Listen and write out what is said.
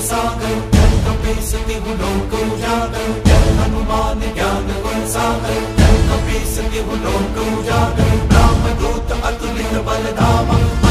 सागर जल कपीसति हुलोक उजागर जय हनुमान ज्ञान गुण सागर जल कपीसति हुलोक उजागर रामदूत अतुलित बलधामा।